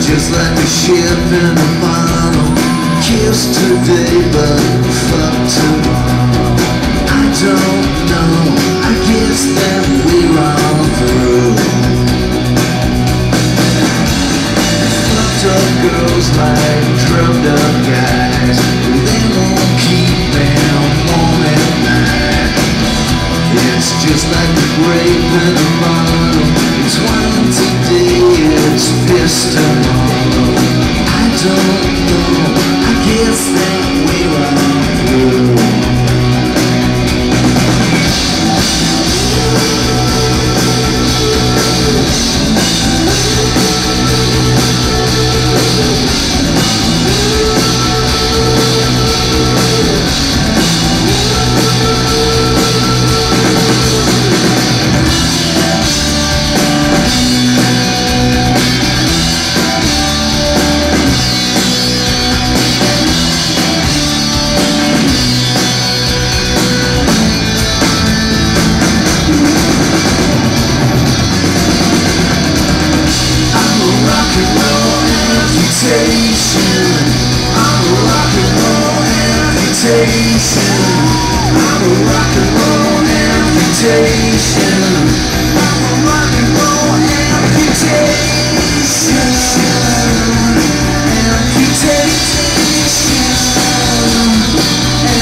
Just like the ship in the bottle. Kiss today but fuck tomorrow. I don't know. I guess that we're all through Fucked up girls like drugged up guys They won't keep them home at night. It's just like the grape in the bottle. It's one I'm a rock and roll amputation. I'm a rock and roll amputation. Amputation.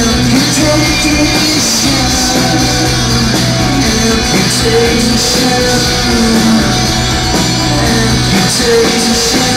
Amputation. Amputation